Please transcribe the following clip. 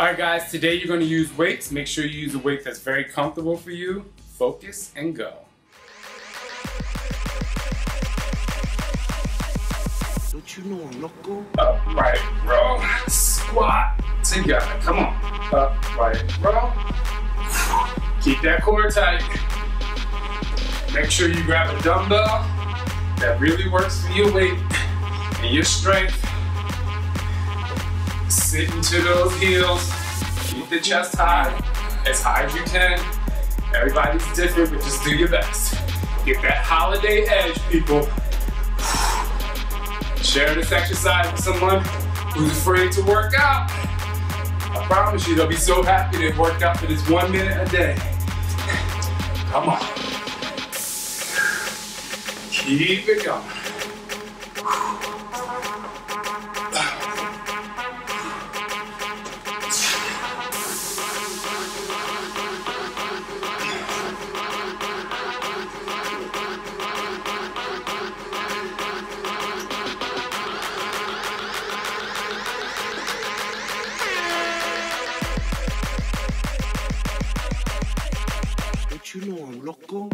All right, guys, today you're gonna use weights. Make sure you use a weight that's very comfortable for you. Focus and go. Don't you know I'm loco? Upright row, squat together. Come on. Upright row. Keep that core tight. Make sure you grab a dumbbell that really works for your weight and your strength. Sit into those heels. Keep the chest high, as high as you can. Everybody's different, but just do your best. Get that holiday edge, people. Share this exercise with someone who's afraid to work out. I promise you, they'll be so happy they've worked out for this one minute a day. Come on. Keep it going. you know I'm loco.